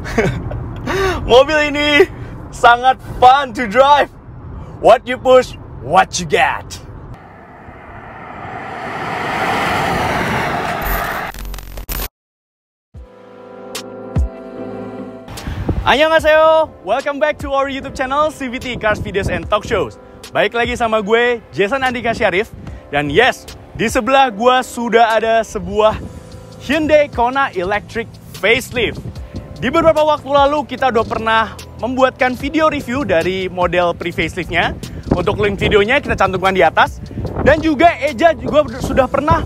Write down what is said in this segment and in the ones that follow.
Mobil ini sangat fun to drive. What you push, what you get. Annyeonghaseyo, welcome back to our YouTube channel CVT Cars Videos and Talk Shows. Baik lagi sama gue, Jason Andika Syarif. Dan yes, di sebelah gue sudah ada sebuah Hyundai Kona Electric Facelift. Di beberapa waktu lalu kita udah pernah membuatkan video review dari model pre-faceliftnya. Untuk link videonya kita cantumkan di atas. Dan juga Eja juga sudah pernah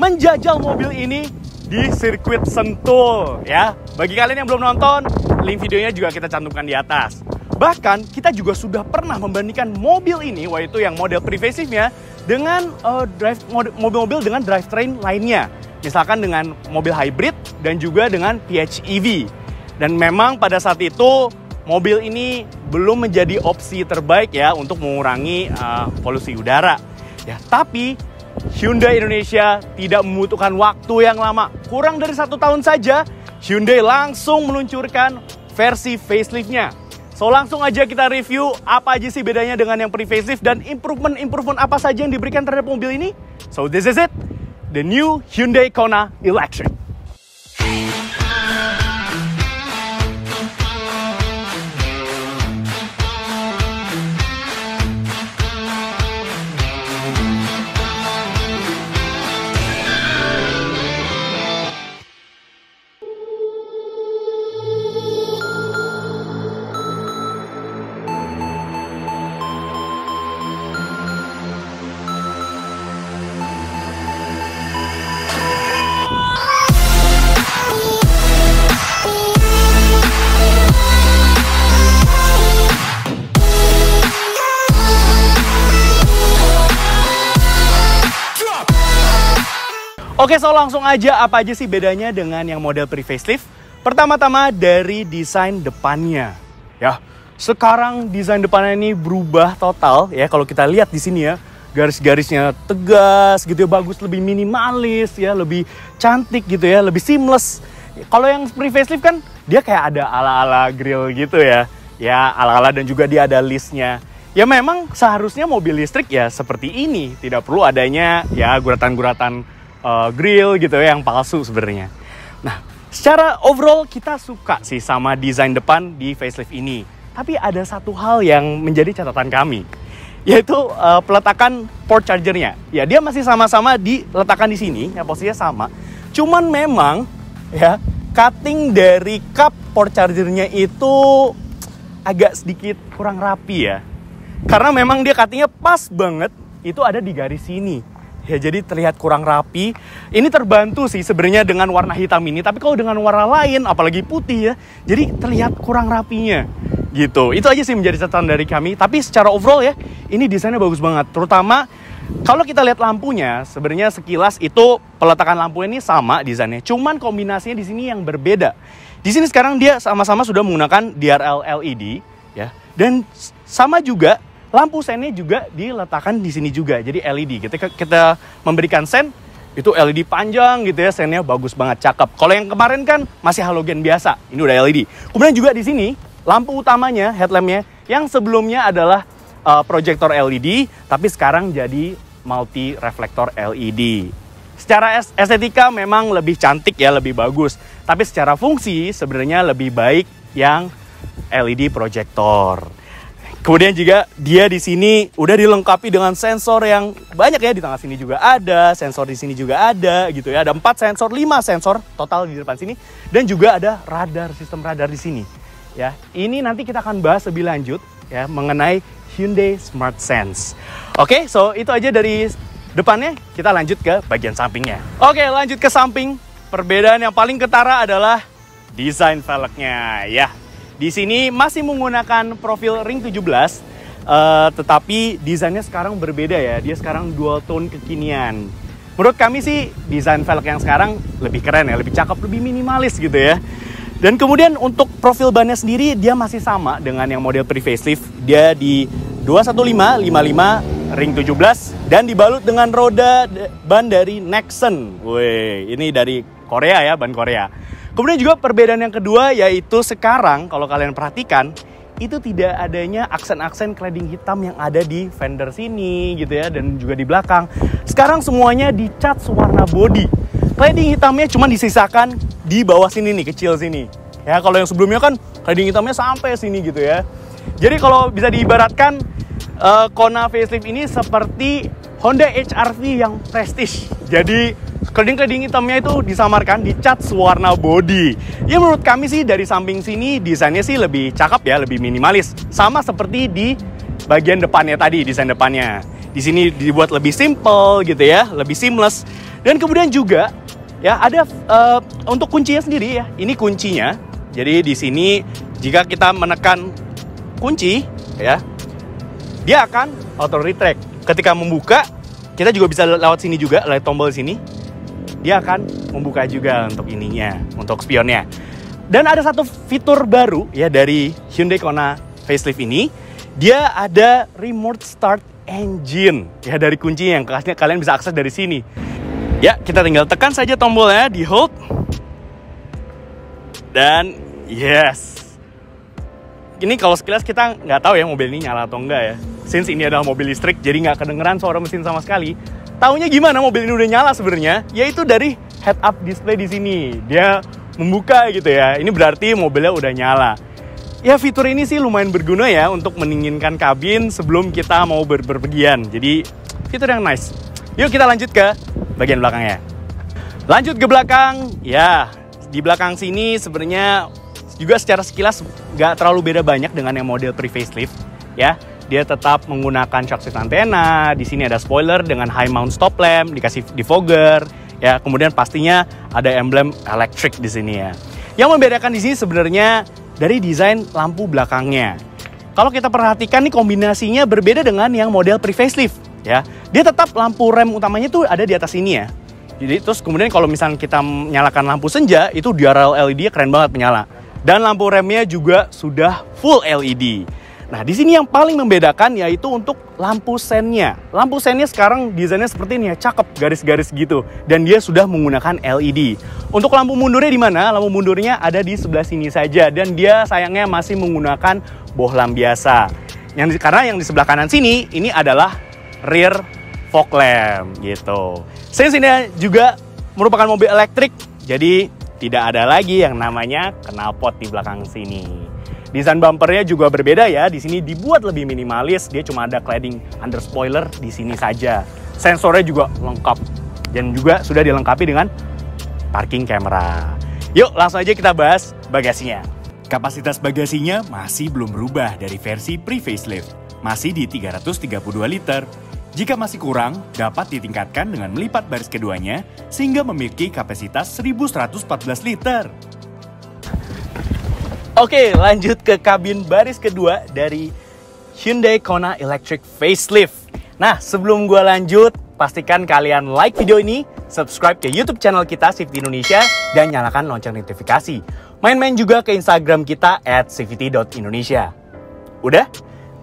menjajal mobil ini di sirkuit Sentul ya. Bagi kalian yang belum nonton, link videonya juga kita cantumkan di atas. Bahkan kita juga sudah pernah membandingkan mobil ini, yaitu yang model pre-faceliftnya dengan uh, drive mobil-mobil dengan drivetrain lainnya. Misalkan dengan mobil hybrid dan juga dengan PHEV. Dan memang pada saat itu mobil ini belum menjadi opsi terbaik ya untuk mengurangi uh, polusi udara. Ya, tapi Hyundai Indonesia tidak membutuhkan waktu yang lama. Kurang dari satu tahun saja, Hyundai langsung meluncurkan versi faceliftnya. So langsung aja kita review apa aja sih bedanya dengan yang pre-facelift dan improvement-improvement apa saja yang diberikan terhadap mobil ini. So this is it, the new Hyundai Kona Electric. So langsung aja apa aja sih bedanya dengan yang model pre-facelift? Pertama-tama dari desain depannya. Ya, sekarang desain depannya ini berubah total ya kalau kita lihat di sini ya. Garis-garisnya tegas gitu ya, bagus, lebih minimalis ya, lebih cantik gitu ya, lebih seamless. Kalau yang pre-facelift kan dia kayak ada ala-ala grill gitu ya. Ya, ala-ala dan juga dia ada listnya. Ya memang seharusnya mobil listrik ya seperti ini, tidak perlu adanya ya guratan-guratan uh, grill gitu ya yang palsu sebenarnya. Nah, secara overall kita suka sih sama desain depan di facelift ini. Tapi ada satu hal yang menjadi catatan kami, yaitu uh, peletakan port chargernya. Ya, dia masih sama-sama diletakkan di sini, ya posisinya sama. Cuman memang ya cutting dari cup port chargernya itu agak sedikit kurang rapi ya. Karena memang dia cuttingnya pas banget, itu ada di garis sini ya jadi terlihat kurang rapi. Ini terbantu sih sebenarnya dengan warna hitam ini, tapi kalau dengan warna lain, apalagi putih ya, jadi terlihat kurang rapinya. Gitu. Itu aja sih menjadi catatan dari kami. Tapi secara overall ya, ini desainnya bagus banget. Terutama kalau kita lihat lampunya, sebenarnya sekilas itu peletakan lampu ini sama desainnya. Cuman kombinasinya di sini yang berbeda. Di sini sekarang dia sama-sama sudah menggunakan DRL LED ya. Dan sama juga lampu sennya juga diletakkan di sini juga jadi LED ketika kita memberikan sen itu LED panjang gitu ya sennya bagus banget cakep. Kalau yang kemarin kan masih halogen biasa ini udah LED kemudian juga di sini lampu utamanya headlampnya yang sebelumnya adalah uh, proyektor LED tapi sekarang jadi multi reflektor LED secara estetika memang lebih cantik ya lebih bagus. Tapi secara fungsi sebenarnya lebih baik yang LED proyektor Kemudian juga dia di sini udah dilengkapi dengan sensor yang banyak ya di tengah sini juga ada, sensor di sini juga ada gitu ya. Ada 4 sensor, 5 sensor total di depan sini dan juga ada radar, sistem radar di sini. Ya, ini nanti kita akan bahas lebih lanjut ya mengenai Hyundai Smart Sense. Oke, so itu aja dari depannya. Kita lanjut ke bagian sampingnya. Oke, lanjut ke samping. Perbedaan yang paling ketara adalah desain velgnya ya. Di sini masih menggunakan profil ring 17, uh, tetapi desainnya sekarang berbeda ya. Dia sekarang dual tone kekinian. Menurut kami sih desain velg yang sekarang lebih keren ya, lebih cakep, lebih minimalis gitu ya. Dan kemudian untuk profil bannya sendiri dia masih sama dengan yang model pre-facelift. Dia di 215 55 ring 17 dan dibalut dengan roda ban dari Nexon. Wih, ini dari Korea ya, ban Korea. Kemudian juga perbedaan yang kedua yaitu sekarang kalau kalian perhatikan itu tidak adanya aksen-aksen cladding hitam yang ada di fender sini gitu ya dan juga di belakang. Sekarang semuanya dicat warna body. Cladding hitamnya cuma disisakan di bawah sini nih, kecil sini. Ya, kalau yang sebelumnya kan cladding hitamnya sampai sini gitu ya. Jadi kalau bisa diibaratkan uh, Kona facelift ini seperti Honda HRV yang prestige. Jadi Kleding-kleding hitamnya itu disamarkan dicat warna body. Ya menurut kami sih dari samping sini desainnya sih lebih cakep ya, lebih minimalis. Sama seperti di bagian depannya tadi, desain depannya. Di sini dibuat lebih simple gitu ya, lebih seamless. Dan kemudian juga ya ada uh, untuk kuncinya sendiri ya. Ini kuncinya. Jadi di sini jika kita menekan kunci ya, dia akan auto retract. Ketika membuka, kita juga bisa lewat sini juga, lewat tombol sini dia akan membuka juga untuk ininya, untuk spionnya. Dan ada satu fitur baru ya dari Hyundai Kona facelift ini, dia ada remote start engine ya dari kunci yang kalian bisa akses dari sini. Ya, kita tinggal tekan saja tombolnya di hold. Dan yes. Ini kalau sekilas kita nggak tahu ya mobil ini nyala atau enggak ya. Since ini adalah mobil listrik, jadi nggak kedengeran suara mesin sama sekali. Taunya gimana mobil ini udah nyala sebenarnya? Yaitu dari head up display di sini. Dia membuka gitu ya. Ini berarti mobilnya udah nyala. Ya fitur ini sih lumayan berguna ya untuk mendinginkan kabin sebelum kita mau ber berpergian. Jadi fitur yang nice. Yuk kita lanjut ke bagian belakangnya. Lanjut ke belakang, ya di belakang sini sebenarnya juga secara sekilas nggak terlalu beda banyak dengan yang model pre-facelift ya dia tetap menggunakan shock assist antena. Di sini ada spoiler dengan high mount stop lamp, dikasih defogger, ya. Kemudian pastinya ada emblem electric di sini ya. Yang membedakan di sini sebenarnya dari desain lampu belakangnya. Kalau kita perhatikan nih kombinasinya berbeda dengan yang model pre-facelift ya. Dia tetap lampu rem utamanya tuh ada di atas ini ya. Jadi terus kemudian kalau misalnya kita menyalakan lampu senja itu diaral LED keren banget menyala. Dan lampu remnya juga sudah full LED. Nah, di sini yang paling membedakan yaitu untuk lampu sennya. Lampu sennya sekarang desainnya seperti ini ya, cakep garis-garis gitu. Dan dia sudah menggunakan LED. Untuk lampu mundurnya di mana? Lampu mundurnya ada di sebelah sini saja dan dia sayangnya masih menggunakan bohlam biasa. Yang karena yang di sebelah kanan sini ini adalah rear fog lamp gitu. Saya sini juga merupakan mobil elektrik, jadi tidak ada lagi yang namanya knalpot di belakang sini. Desain bumpernya juga berbeda ya. Di sini dibuat lebih minimalis. Dia cuma ada cladding under spoiler di sini saja. Sensornya juga lengkap dan juga sudah dilengkapi dengan parking camera. Yuk langsung aja kita bahas bagasinya. Kapasitas bagasinya masih belum berubah dari versi pre-facelift. Masih di 332 liter. Jika masih kurang, dapat ditingkatkan dengan melipat baris keduanya sehingga memiliki kapasitas 1114 liter. Oke, lanjut ke kabin baris kedua dari Hyundai Kona Electric Facelift. Nah, sebelum gue lanjut, pastikan kalian like video ini, subscribe ke YouTube channel kita Safety Indonesia, dan nyalakan lonceng notifikasi. Main-main juga ke Instagram kita at safety.indonesia. Udah?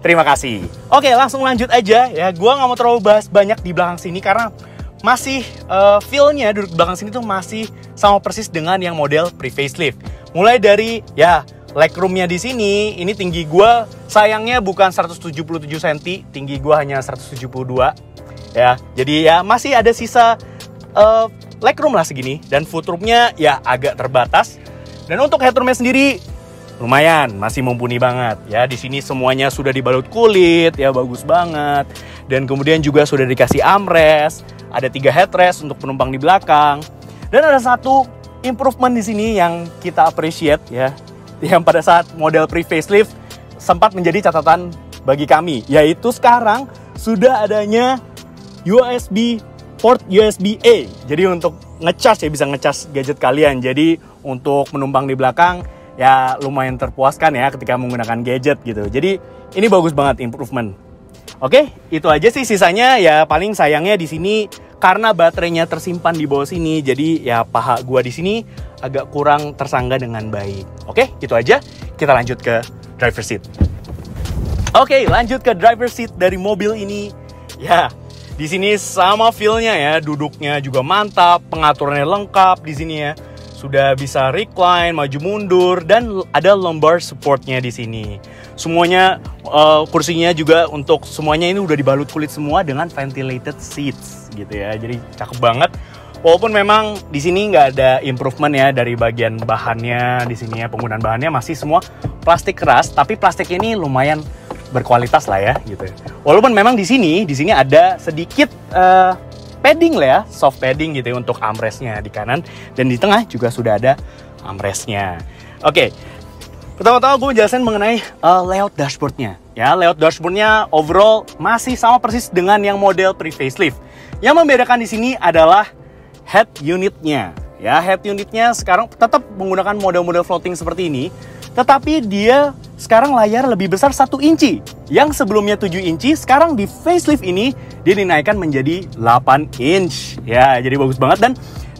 Terima kasih. Oke, langsung lanjut aja ya. Gue nggak mau terlalu bahas banyak di belakang sini karena masih uh, feel-nya duduk belakang sini tuh masih sama persis dengan yang model pre-facelift. Mulai dari ya legroomnya di sini ini tinggi gue sayangnya bukan 177 cm tinggi gue hanya 172 ya. Jadi ya masih ada sisa uh, legroom lah segini dan footroomnya ya agak terbatas. Dan untuk headroomnya sendiri lumayan masih mumpuni banget ya. Di sini semuanya sudah dibalut kulit ya bagus banget. Dan kemudian juga sudah dikasih armrest ada tiga headrest untuk penumpang di belakang. Dan ada satu improvement di sini yang kita appreciate ya yang pada saat model pre-facelift sempat menjadi catatan bagi kami, yaitu sekarang sudah adanya USB port USB-A. Jadi untuk ngecas ya bisa ngecas gadget kalian. Jadi untuk menumpang di belakang ya lumayan terpuaskan ya ketika menggunakan gadget gitu. Jadi ini bagus banget improvement. Oke, itu aja sih sisanya ya paling sayangnya di sini karena baterainya tersimpan di bawah sini. Jadi ya paha gua di sini agak kurang tersangga dengan baik. Oke, itu aja. Kita lanjut ke driver seat. Oke, lanjut ke driver seat dari mobil ini. Ya, di sini sama feel-nya ya, duduknya juga mantap, pengaturannya lengkap di sini ya. sudah bisa recline, maju mundur, dan ada lumbar supportnya di sini. Semuanya uh, kursinya juga untuk semuanya ini udah dibalut kulit semua dengan ventilated seats gitu ya. Jadi cakep banget. Walaupun memang di sini nggak ada improvement ya dari bagian bahannya di sini ya penggunaan bahannya masih semua plastik keras, tapi plastik ini lumayan berkualitas lah ya gitu. Walaupun memang di sini di sini ada sedikit uh, padding lah ya, soft padding gitu ya untuk armrestnya di kanan dan di tengah juga sudah ada armrestnya. Oke, pertama-tama gue jelasin mengenai uh, layout dashboardnya. Ya, layout dashboardnya overall masih sama persis dengan yang model pre-facelift. Yang membedakan di sini adalah head unitnya. Ya, head unitnya sekarang tetap menggunakan model-model floating seperti ini, tetapi dia sekarang layar lebih besar 1 inci. Yang sebelumnya 7 inci, sekarang di facelift ini dia dinaikkan menjadi 8 inch. Ya, jadi bagus banget dan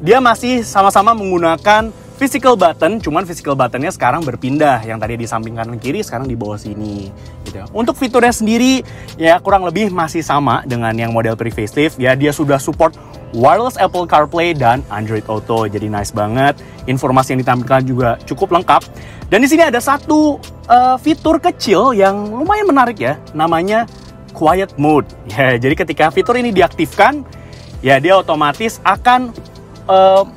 dia masih sama-sama menggunakan physical button, cuman physical buttonnya sekarang berpindah. Yang tadi di samping kanan kiri, sekarang di bawah sini. Gitu. Untuk fiturnya sendiri, ya kurang lebih masih sama dengan yang model pre-facelift. Ya, dia sudah support wireless Apple CarPlay dan Android Auto. Jadi nice banget. Informasi yang ditampilkan juga cukup lengkap. Dan di sini ada satu uh, fitur kecil yang lumayan menarik ya, namanya Quiet Mode. Ya, jadi ketika fitur ini diaktifkan, ya dia otomatis akan uh,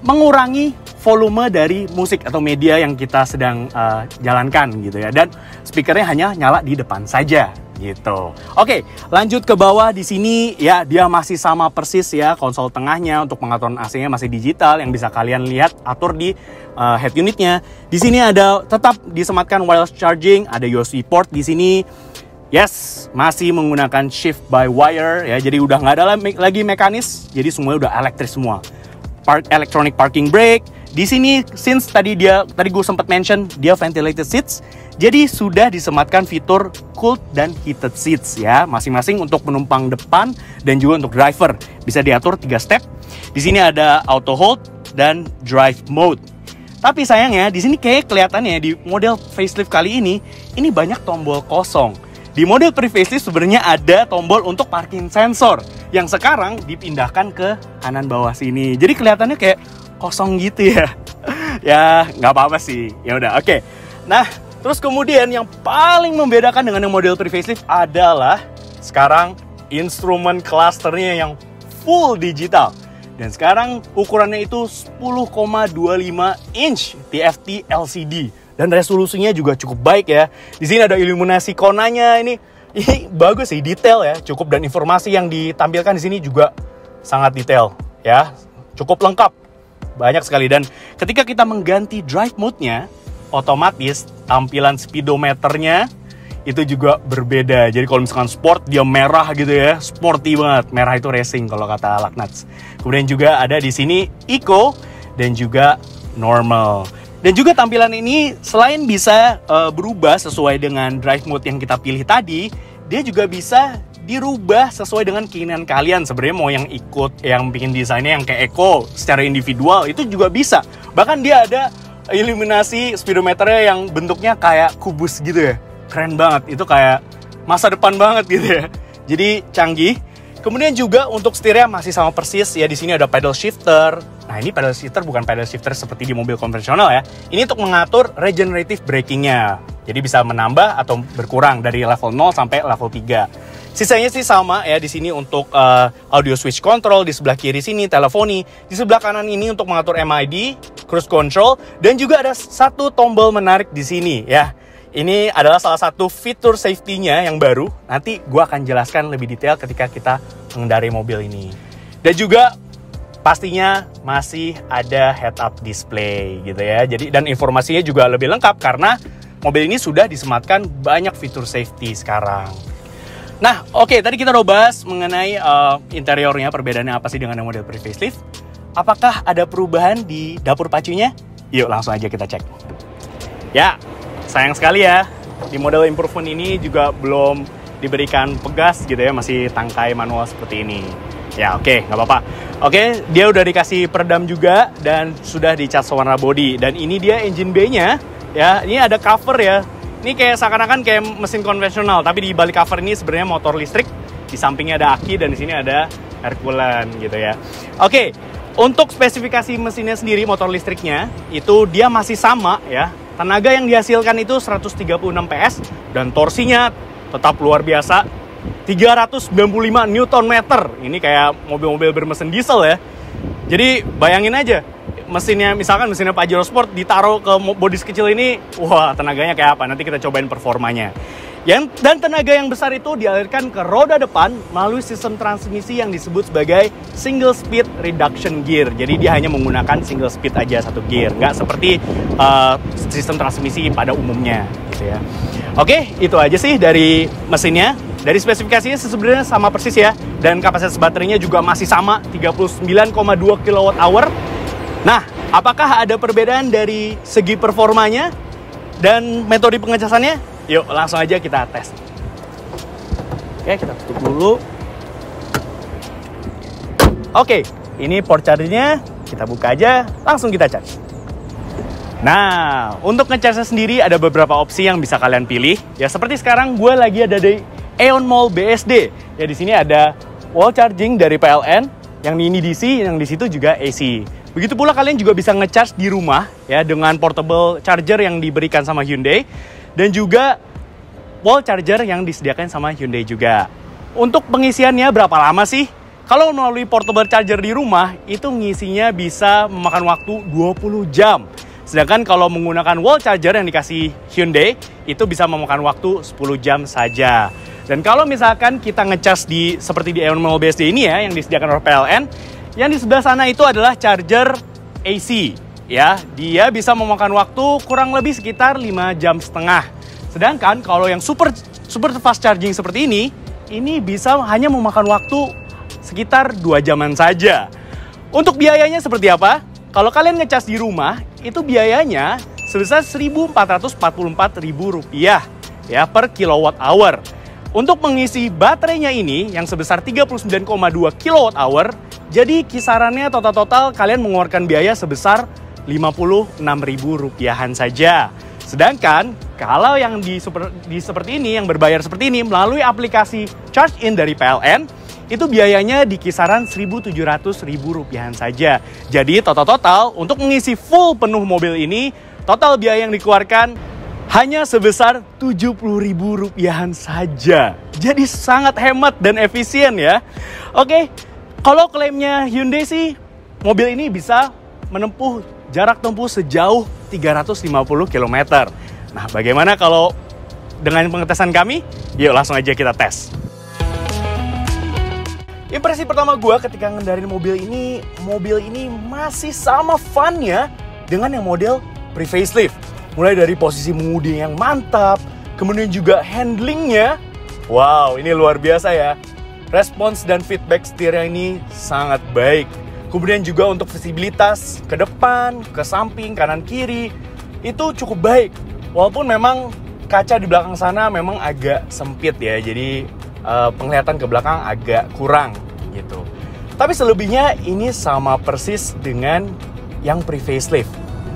mengurangi volume dari musik atau media yang kita sedang uh, jalankan gitu ya. Dan speakernya hanya nyala di depan saja gitu. Oke, lanjut ke bawah di sini ya dia masih sama persis ya konsol tengahnya untuk pengaturan AC-nya masih digital yang bisa kalian lihat atur di uh, head unitnya. Di sini ada tetap disematkan wireless charging, ada USB port di sini. Yes, masih menggunakan shift by wire ya. Jadi udah nggak ada lagi mekanis, jadi semuanya udah elektris semua. Park electronic parking brake. Di sini since tadi dia tadi gue sempat mention dia ventilated seats jadi sudah disematkan fitur cooled dan heated seats ya, masing-masing untuk penumpang depan dan juga untuk driver. Bisa diatur 3 step. Di sini ada auto hold dan drive mode. Tapi sayangnya di sini kayak kelihatannya di model facelift kali ini ini banyak tombol kosong. Di model pre-facelift sebenarnya ada tombol untuk parking sensor yang sekarang dipindahkan ke kanan bawah sini. Jadi kelihatannya kayak kosong gitu ya. ya nggak apa-apa sih. Ya udah, oke. Okay. Nah, Terus kemudian yang paling membedakan dengan yang model pre-facelift adalah sekarang instrumen clusternya yang full digital. Dan sekarang ukurannya itu 10,25 inch TFT LCD dan resolusinya juga cukup baik ya. Di sini ada iluminasi konanya ini ini bagus sih detail ya, cukup dan informasi yang ditampilkan di sini juga sangat detail ya, cukup lengkap. Banyak sekali dan ketika kita mengganti drive mode-nya, otomatis tampilan speedometernya itu juga berbeda. Jadi kalau misalkan sport dia merah gitu ya, sporty banget. Merah itu racing kalau kata Laknats. Kemudian juga ada di sini eco dan juga normal. Dan juga tampilan ini selain bisa uh, berubah sesuai dengan drive mode yang kita pilih tadi, dia juga bisa dirubah sesuai dengan keinginan kalian. Sebenarnya mau yang ikut yang bikin desainnya yang kayak eco secara individual itu juga bisa. Bahkan dia ada iluminasi speedometernya yang bentuknya kayak kubus gitu ya. Keren banget. Itu kayak masa depan banget gitu ya. Jadi canggih. Kemudian juga untuk setirnya masih sama persis ya di sini ada pedal shifter. Nah ini pedal shifter bukan pedal shifter seperti di mobil konvensional ya. Ini untuk mengatur regenerative brakingnya. Jadi bisa menambah atau berkurang dari level 0 sampai level 3. Sisanya sih sama ya di sini untuk uh, audio switch control, di sebelah kiri sini teleponi, di sebelah kanan ini untuk mengatur MID, cruise control, dan juga ada satu tombol menarik di sini ya. Ini adalah salah satu fitur safety-nya yang baru. Nanti gue akan jelaskan lebih detail ketika kita mengendarai mobil ini. Dan juga pastinya masih ada head up display gitu ya. Jadi dan informasinya juga lebih lengkap karena mobil ini sudah disematkan banyak fitur safety sekarang. Nah, oke, okay, tadi kita udah bahas mengenai uh, interiornya, perbedaannya apa sih dengan model pre-facelift. Apakah ada perubahan di dapur pacunya? Yuk, langsung aja kita cek. Ya, sayang sekali ya, di model improvement ini juga belum diberikan pegas gitu ya, masih tangkai manual seperti ini. Ya, oke, okay, nggak apa-apa. Oke, okay, dia udah dikasih peredam juga dan sudah dicat warna body. Dan ini dia engine bay-nya, ya, ini ada cover ya, ini kayak seakan-akan kayak mesin konvensional, tapi di balik cover ini sebenarnya motor listrik. Di sampingnya ada aki dan di sini ada air coolant gitu ya. Oke, Untuk spesifikasi mesinnya sendiri, motor listriknya, itu dia masih sama ya. Tenaga yang dihasilkan itu 136 PS dan torsinya tetap luar biasa. 395 Newton meter. Ini kayak mobil-mobil bermesin diesel ya. Jadi bayangin aja, mesinnya misalkan mesinnya Pajero Sport ditaruh ke bodi kecil ini, wah tenaganya kayak apa? Nanti kita cobain performanya. Yang, dan tenaga yang besar itu dialirkan ke roda depan melalui sistem transmisi yang disebut sebagai single speed reduction gear. Jadi dia hanya menggunakan single speed aja satu gear, nggak seperti uh, sistem transmisi pada umumnya, gitu ya. Oke, itu aja sih dari mesinnya. Dari spesifikasinya sebenarnya sama persis ya, dan kapasitas baterainya juga masih sama 39,2 kWh. Nah, apakah ada perbedaan dari segi performanya dan metode pengecasannya? Yuk langsung aja kita tes. Oke kita tutup dulu. Oke ini port chargernya kita buka aja langsung kita charge. Nah untuk ngecharge sendiri ada beberapa opsi yang bisa kalian pilih. Ya seperti sekarang gue lagi ada di Aeon Mall BSD. Ya di sini ada wall charging dari PLN, yang ini DC, yang di situ juga AC. Begitu pula kalian juga bisa ngecharge di rumah ya dengan portable charger yang diberikan sama Hyundai dan juga wall charger yang disediakan sama Hyundai juga. Untuk pengisiannya berapa lama sih? Kalau melalui portable charger di rumah, itu ngisinya bisa memakan waktu 20 jam. Sedangkan kalau menggunakan wall charger yang dikasih Hyundai, itu bisa memakan waktu 10 jam saja. Dan kalau misalkan kita ngecas di seperti di Mall BSD ini ya, yang disediakan oleh PLN, yang di sebelah sana itu adalah charger AC. Ya, dia bisa memakan waktu kurang lebih sekitar 5 jam setengah. Sedangkan kalau yang super super fast charging seperti ini, ini bisa hanya memakan waktu sekitar 2 jaman saja. Untuk biayanya seperti apa? Kalau kalian ngecas di rumah, itu biayanya sebesar Rp1.444.000 ya per kilowatt hour. Untuk mengisi baterainya ini yang sebesar 39,2 kWh, jadi kisarannya total-total kalian mengeluarkan biaya sebesar Rp56.000 saja. Sedangkan kalau yang di, super, di seperti ini, yang berbayar seperti ini melalui aplikasi Charge In dari PLN, itu biayanya di kisaran Rp1.700 rupiahan saja. Jadi total-total untuk mengisi full penuh mobil ini, total biaya yang dikeluarkan hanya sebesar Rp70.000 rupiahan saja. Jadi sangat hemat dan efisien ya. Oke, kalau klaimnya Hyundai sih, mobil ini bisa menempuh jarak tempuh sejauh 350 km. Nah, bagaimana kalau dengan pengetesan kami? Yuk langsung aja kita tes. Impresi pertama gue ketika ngendarin mobil ini, mobil ini masih sama funnya dengan yang model pre-facelift. Mulai dari posisi mengemudi yang mantap, kemudian juga handlingnya. Wow, ini luar biasa ya. Respons dan feedback setirnya ini sangat baik. Kemudian juga untuk visibilitas ke depan, ke samping, kanan kiri itu cukup baik. Walaupun memang kaca di belakang sana memang agak sempit ya, jadi uh, penglihatan ke belakang agak kurang gitu. Tapi selebihnya ini sama persis dengan yang pre-facelift.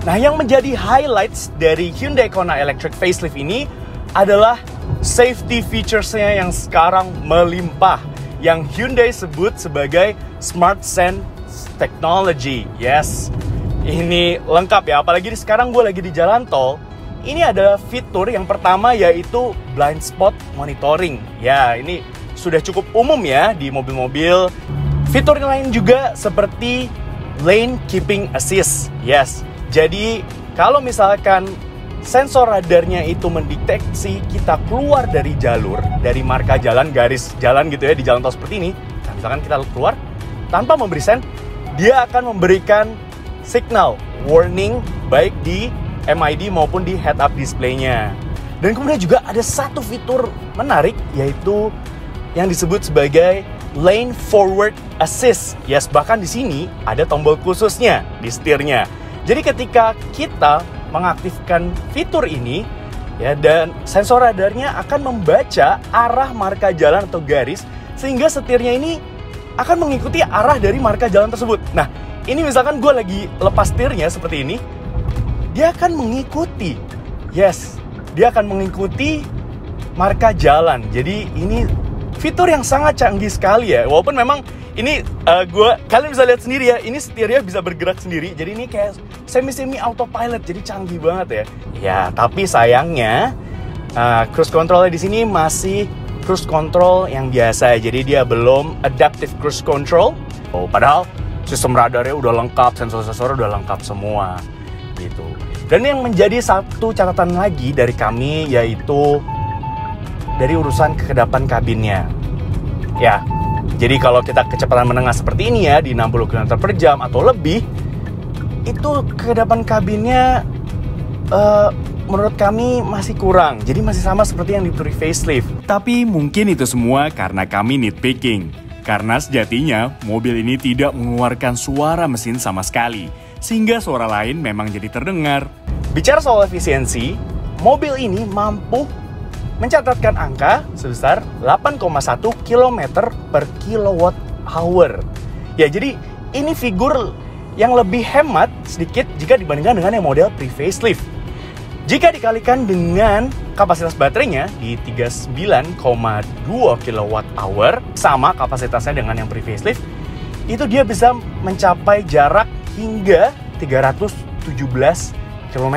Nah, yang menjadi highlights dari Hyundai Kona Electric Facelift ini adalah safety features-nya yang sekarang melimpah yang Hyundai sebut sebagai Smart Sense technology. Yes, ini lengkap ya. Apalagi sekarang gue lagi di jalan tol. Ini ada fitur yang pertama yaitu blind spot monitoring. Ya, ini sudah cukup umum ya di mobil-mobil. Fitur lain juga seperti lane keeping assist. Yes, jadi kalau misalkan sensor radarnya itu mendeteksi kita keluar dari jalur, dari marka jalan, garis jalan gitu ya di jalan tol seperti ini. Nah, misalkan kita keluar tanpa memberi sen, dia akan memberikan signal warning baik di MID maupun di head up display-nya. Dan kemudian juga ada satu fitur menarik yaitu yang disebut sebagai lane forward assist. Yes, bahkan di sini ada tombol khususnya di setirnya. Jadi ketika kita mengaktifkan fitur ini ya dan sensor radarnya akan membaca arah marka jalan atau garis sehingga setirnya ini akan mengikuti arah dari marka jalan tersebut. Nah, ini misalkan gue lagi lepas tirnya seperti ini, dia akan mengikuti. Yes, dia akan mengikuti marka jalan. Jadi ini fitur yang sangat canggih sekali ya. Walaupun memang ini uh, gua kalian bisa lihat sendiri ya, ini setirnya bisa bergerak sendiri. Jadi ini kayak semi-semi autopilot, jadi canggih banget ya. Ya, tapi sayangnya uh, cruise controlnya di sini masih cruise control yang biasa. Jadi dia belum adaptive cruise control. Oh, padahal sistem radarnya udah lengkap, sensor-sensor udah lengkap semua gitu. Dan yang menjadi satu catatan lagi dari kami yaitu dari urusan kekedapan kabinnya. Ya, jadi kalau kita kecepatan menengah seperti ini ya di 60 km per jam atau lebih, itu kekedapan kabinnya uh, menurut kami masih kurang. Jadi masih sama seperti yang di Turi facelift. Tapi mungkin itu semua karena kami nitpicking. Karena sejatinya mobil ini tidak mengeluarkan suara mesin sama sekali, sehingga suara lain memang jadi terdengar. Bicara soal efisiensi, mobil ini mampu mencatatkan angka sebesar 8,1 km per kilowatt hour. Ya, jadi ini figur yang lebih hemat sedikit jika dibandingkan dengan yang model pre-facelift. Jika dikalikan dengan kapasitas baterainya di 39,2 kWh sama kapasitasnya dengan yang pre-facelift, itu dia bisa mencapai jarak hingga 317 km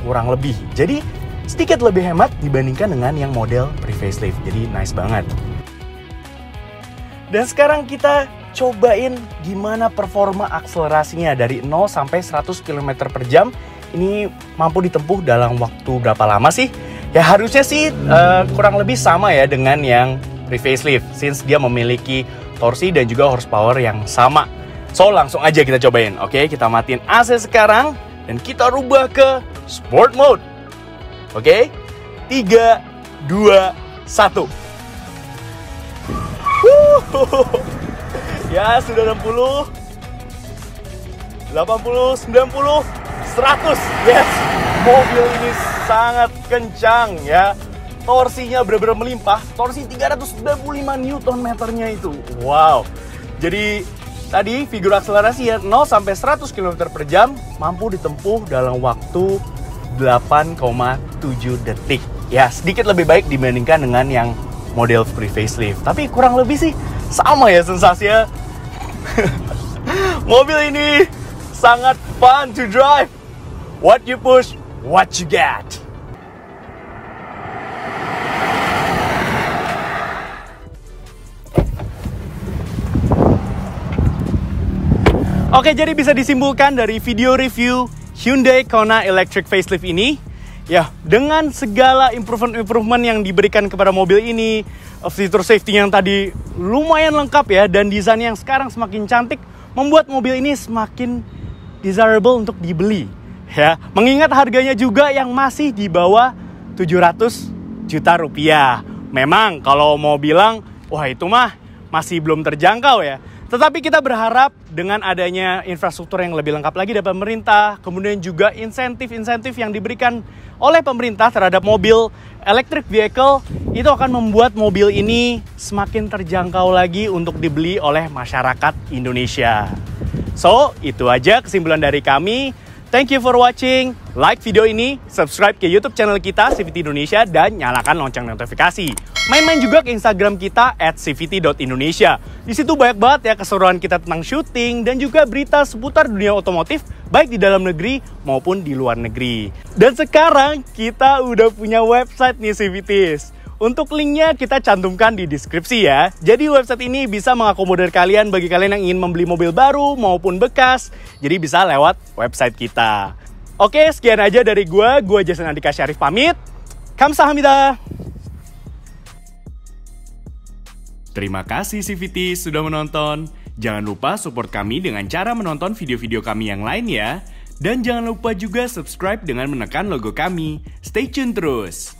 kurang lebih. Jadi sedikit lebih hemat dibandingkan dengan yang model pre-facelift. Jadi nice banget. Dan sekarang kita cobain gimana performa akselerasinya dari 0 sampai 100 km per jam ini mampu ditempuh dalam waktu berapa lama sih? Ya harusnya sih uh, kurang lebih sama ya dengan yang pre-facelift since dia memiliki torsi dan juga horsepower yang sama. So langsung aja kita cobain. Oke, kita matiin AC sekarang dan kita rubah ke sport mode. Oke? 3 2 1. Ya, sudah 60 80 90 100 yes. Mobil ini sangat kencang ya. Torsinya benar-benar melimpah. Torsi 395 Newton meternya itu. Wow. Jadi tadi figur akselerasi ya 0 sampai 100 km per jam mampu ditempuh dalam waktu 8,7 detik. Ya sedikit lebih baik dibandingkan dengan yang model free facelift. Tapi kurang lebih sih sama ya sensasinya mobil ini sangat fun to drive. What you push, what you get. Oke, jadi bisa disimpulkan dari video review Hyundai Kona Electric Facelift ini, ya dengan segala improvement-improvement yang diberikan kepada mobil ini, fitur safety yang tadi lumayan lengkap ya, dan desain yang sekarang semakin cantik, membuat mobil ini semakin desirable untuk dibeli ya. Mengingat harganya juga yang masih di bawah 700 juta rupiah. Memang kalau mau bilang, wah itu mah masih belum terjangkau ya. Tetapi kita berharap dengan adanya infrastruktur yang lebih lengkap lagi dari pemerintah, kemudian juga insentif-insentif yang diberikan oleh pemerintah terhadap mobil electric vehicle, itu akan membuat mobil ini semakin terjangkau lagi untuk dibeli oleh masyarakat Indonesia. So, itu aja kesimpulan dari kami. Thank you for watching. Like video ini, subscribe ke YouTube channel kita CVT Indonesia dan nyalakan lonceng notifikasi. Main-main juga ke Instagram kita cvt.indonesia. Di situ banyak banget ya keseruan kita tentang syuting dan juga berita seputar dunia otomotif baik di dalam negeri maupun di luar negeri. Dan sekarang kita udah punya website nih CVTs. Untuk linknya kita cantumkan di deskripsi ya. Jadi website ini bisa mengakomodir kalian bagi kalian yang ingin membeli mobil baru maupun bekas. Jadi bisa lewat website kita. Oke, sekian aja dari gue. Gue Jason Andika Syarif pamit. Kamsahamnida. Terima kasih CVT sudah menonton. Jangan lupa support kami dengan cara menonton video-video kami yang lain ya. Dan jangan lupa juga subscribe dengan menekan logo kami. Stay tune terus.